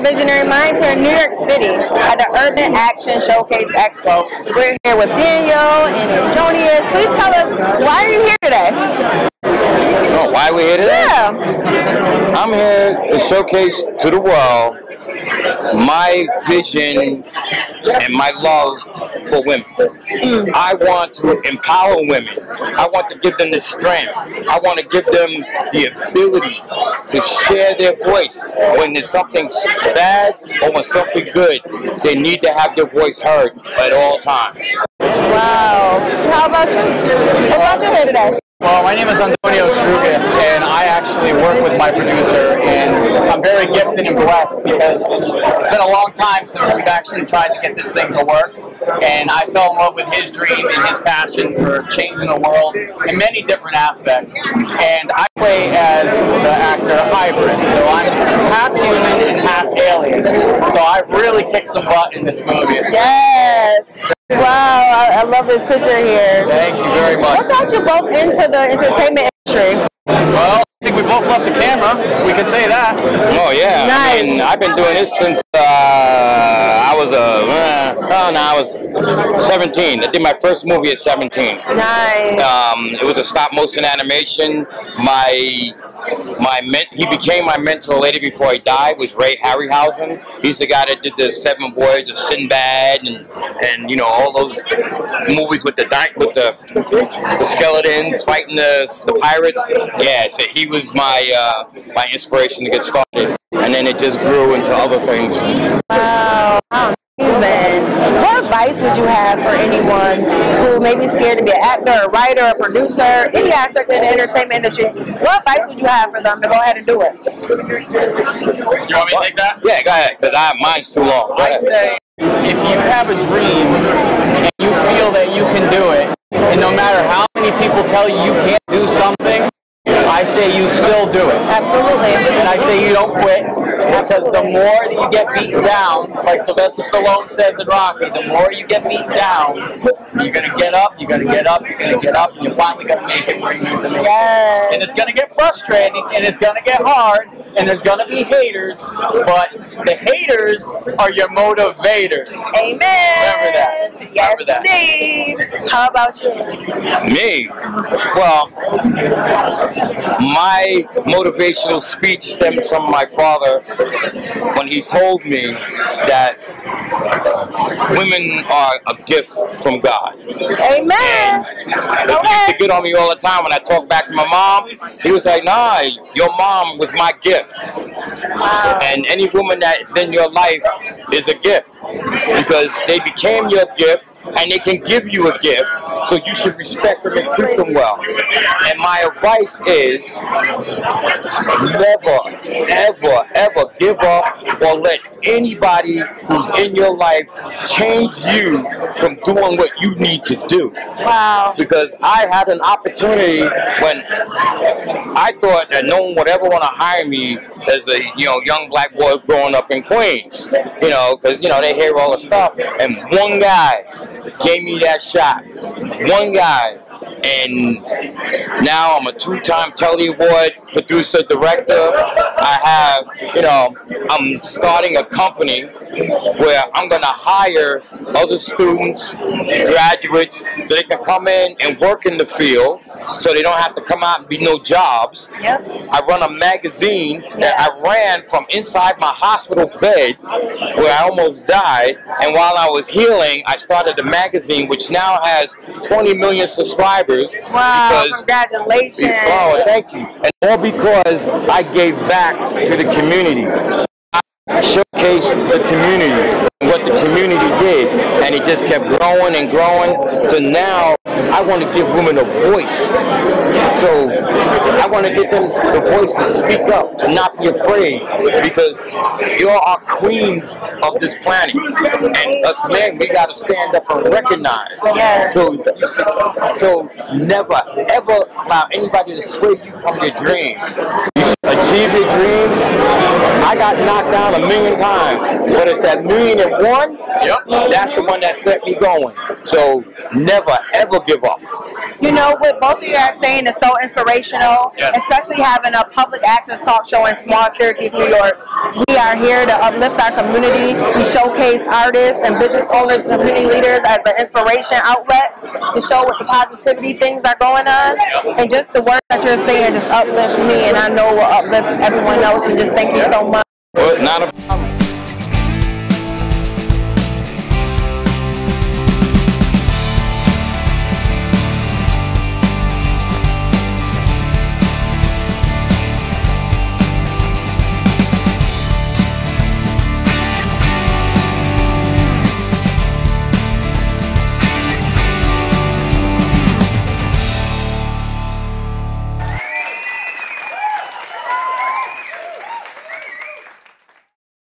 Visionary Minds here in New York City at the Urban Action Showcase Expo. We're here with Daniel and Jonius. Please tell us why are you here today? Oh, why we here today? Yeah. I'm here to showcase to the world my vision and my love for women. Hmm. I want to empower women. I want to give them the strength. I want to give them the ability to share their voice. When there's something bad or when something good, they need to have their voice heard at all times. Wow. How about you? What brought you here today? Well, my name is Antonio Strugas, and I actually work with my producer, and I'm very gifted and blessed because it's been a long time since we've actually tried to get this thing to work, and I fell in love with his dream and his passion for changing the world in many different aspects, and I play as the actor Hybris, so I'm half human and half alien, so I really kicked some butt in this movie. Yes. Wow, I, I love this picture here. Thank you very much. What got you both into the entertainment industry? Well, I think we both left the camera. We can say that. Oh yeah, I mean, I've been doing this since uh, I was a. Uh, oh no, I was 17. I did my first movie at 17. Nice. Um, it was a stop motion animation. My my he became my mentor later before he died was Ray Harryhausen. He's the guy that did the Seven Voyages of Sinbad and and you know all those movies with the di- with the the skeletons fighting the the pirates. Yeah, so he was my uh, my inspiration to get started, and then it just grew into other things. Wow. How amazing. What advice would you have for anyone who may be scared to be an actor, a writer, a producer, any aspect of the entertainment industry? What advice would you have for them to go ahead and do it? Do you want me to take that? Yeah, go ahead, because I mine's too long. Go I ahead. say if you have a dream and you feel that you can do it, and no matter how many people tell you you can't do something, I say you still do it. Absolutely. And I say you don't quit because the more that you get beaten down, like Sylvester Stallone says in Rocky, the more you get beaten down, you're gonna get up, you're gonna get up, you're gonna get up, and you're finally gonna make it where you need to make it. Yes. And it's gonna get frustrating, and it's gonna get hard, and there's gonna be haters, but the haters are your motivators. Amen. Remember that. Yes, Remember that. indeed. How about you? Me? Well, my motivational speech stems from my father when he told me that women are a gift from God. Amen. He Go used to get on me all the time when I talk back to my mom. He was like, nah, your mom was my gift. And any woman that's in your life is a gift because they became your gift and they can give you a gift. So you should respect them and treat them well. And my advice is never, ever, ever give up or let anybody who's in your life change you from doing what you need to do Wow. because I had an opportunity when I thought that no one would ever want to hire me as a you know young black boy growing up in Queens, you know, because you know they hear all the stuff, and one guy gave me that shot, one guy, and now I'm a two-time Telly Award producer director. I have you know I'm starting a company where I'm gonna hire other students, graduates, so they can come in and work in the field, so they don't have to come out and be no jobs. Yep. I run a magazine that I ran from inside my hospital bed where I almost died, and while I was healing, I started a magazine which now has 20 million subscribers Wow. because Congratulations. Oh, thank you. And all because I gave back to the community. I showcased the community what the community did, and it just kept growing and growing. So now I want to give women a voice. So I want to give them the voice to speak up, to not be afraid, because you all are queens of this planet, and us men, we got to stand up and recognize. So, so never ever allow anybody to sway you from your dreams. Achieve your dream. I got knocked down a million times, but it's that million and one. Yep. That's the one that set me going. So never ever give up. You You know, what both of you are saying is so inspirational, Yes. especially having a public access talk show in small Syracuse, New York. We are here to uplift our community. We showcase artists and business owners, community leaders as an inspiration outlet to show what the positivity things are going on. And just the words that you're saying just uplift me, and I know will uplift everyone else. And just thank you so much. Well, not a problem.